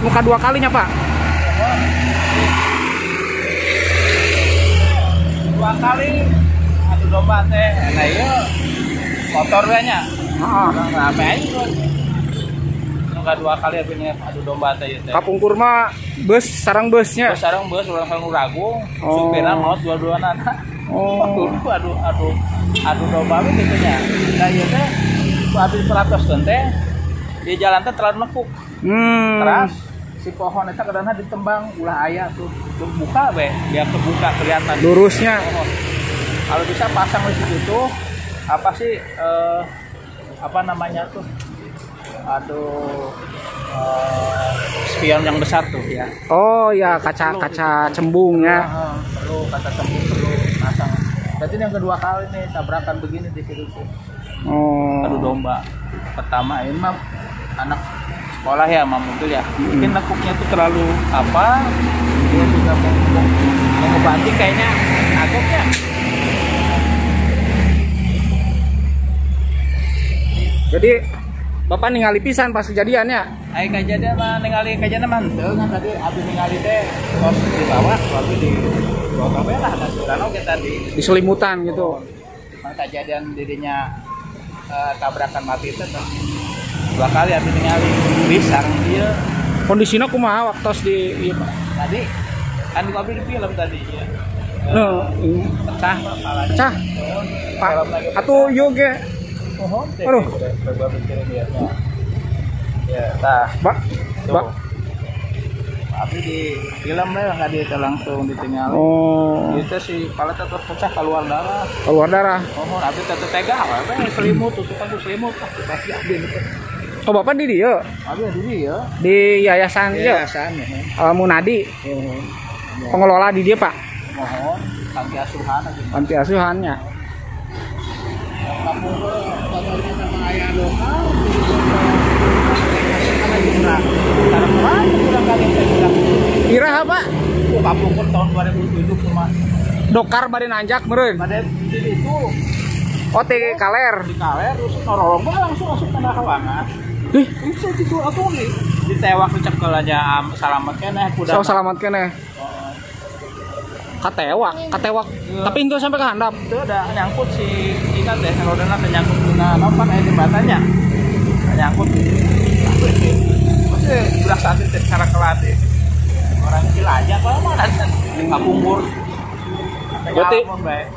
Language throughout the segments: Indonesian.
muka dua kalinya pak. Dua kali adu domba teh. Nah iya. Nya. Heeh. orang rame aja Nunggu dua kali akhirnya adu domba teh ieu teh. Kapungkur mah bus sarang busnya. Terus sekarang bus ulang kang ragung Oh. supirna maut dua-dua anak oh. Aduh, aduh, aduh, aduh domba gitu nya. Nah ieu teh. Habis peratoskeun teh. Di jalan teh terlalu nekuk. hmm. Teras si pohon eta kadang ditembang ulah aya tuh. Tuh buka we, dia kebuka kelihatan. lurusnya. Kalau bisa pasang di situ tuh apa sih eh, apa namanya tuh? Aduh eh, spion yang besar tuh ya. oh ya kaca kaca cembungnya Ah, perlu kata sembung perlu pasang. Berarti ini yang kedua kali nih tabrakan begini di situ tuh. oh Aduh domba. Pertama ini mah anak sekolah ya sama mobil ya. Mungkin nekuknya tuh terlalu apa? Dia juga mau mau, ngebanting kayaknya agaknya. jadi bapak ningali pisan pas kejadiannya Ayo kejadian mah ningali kejadian mah henteu kan tadi abis ningali teh di bawah, tapi di bawah lah nasuran oge tadi. diselimutan gitu Mang kejadian dirinya eh, tabrakan mati itu tuh. Dua kali abis ningali pisang dia kondisinya kumaha waktu di iya, Pak? tadi kan di mobil di film tadi ya. no pecah kepalanya pecah pak yoge Pohon teh. Aduh. Ya, tah. pak pak Tapi di film lah nggak dia langsung ditinggal. oh Itu si teh terus pecah keluar darah. keluar darah Oh, tapi tetep tega, apa selimut, tutup aku selimut, kita siapin. Oh bapak di dia Tapi ya diri ya. di yayasan ya Yayasan ya. uh, Munadi. Pengelola di dia pak. Mohon, panti asuhan panti asuhannya. Kira apa? Kampung ke tahun 2007 cuma. Dokar bari nanjak meureun. Pada di itu. Oh kaler. Di kaler terus norong langsung masuk ke kawangan. Ih Itu itu aku nih ditewak cekel aja am, selamat keneh kuda. so selamat kene. Katewak katewak. Tapi itu sampai ke handap. Itu udah nyangkut si ikan deh rodanya udah nyangkut nah apa kayak jembatannya. Nyangkut. Masih udah saat itu secara kelati orang kecil aja kalau mana nggak kumpur Berarti-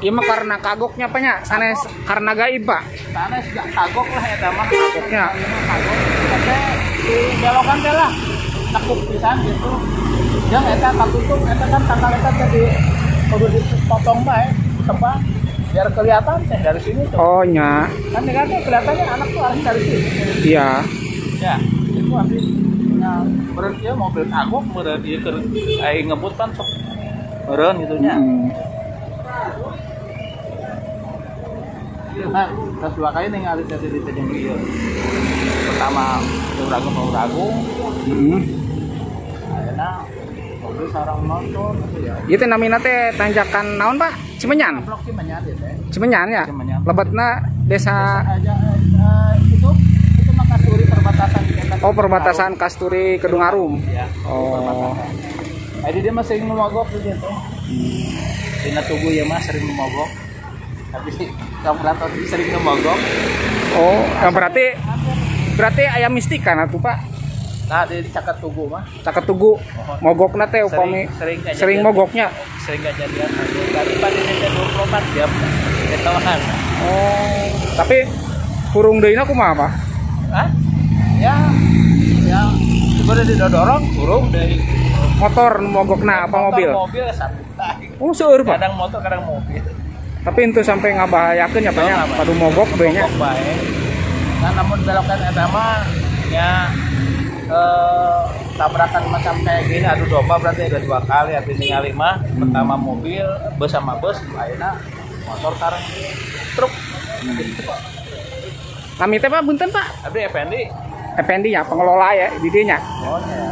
iya mah karena kagoknya apa nya. Sanes karena gaib pak. Sana sudah kagok lah ya mah Kagoknya. Kagok. Tapi di belokan teh lah. Nakuk pisan gitu. Yang eta katutup eta kan tanggal eta tadi kudu dipotong bae tebang biar kelihatan teh dari sini tuh oh nya. Kan dengan kelihatannya anak tuh harus dari sini. Iya. Ya itu habis ya berarti ya mobil kagok berarti ke aing ngebut kan sok meren gitu nya. Hmm. Nah terus dua kali nih ngalir dari di tejeng ieu pertama itu ragu mau ragu Hmm. akhirnya mobil sarang motor. Ya Ieu teh namina teh tanjakan naon pak? Cimenyan? Blok ya Cimenyan ya? Cimenyan. lebetna desa aja eh, itu itu mah kasturi perbatasan kita oh perbatasan Kasturi Kedung Arum? Ya oh. Jadi dia masih memogok gitu. Dina tubuh ya mas sering memogok. Tapi kamu berapa sering memogok? oh yang berarti berarti ayam mistika nah tuh pak Nah di cakat tubuh mah caket tugu mogokna teh upami sering sering jadian. mogoknya sering gak jadian. Dari pada ini 24 jam ketahuan. oh tapi kurung deuna kumaha pak Hah? Ya, ya. Udah didorong, turun dari motor nu mogokna apa mobil Mobil satu. Oh pak Kadang motor, kadang mobil. tapi itu sampai ngabahayakeun ya pak Oh, Pak. padu mogok be nya Mogok bae. Nah, namun belokan eta mah ya eh, tabrakan macam kayak gini adu domba berarti ada dua kali habis ningali mah. Pertama mobil bus sama bus akhirnya motor sekarang truk. Kami teh pak. Bunten pak tapi Effendi. Effendi ya pengelola ya di dinya oh ya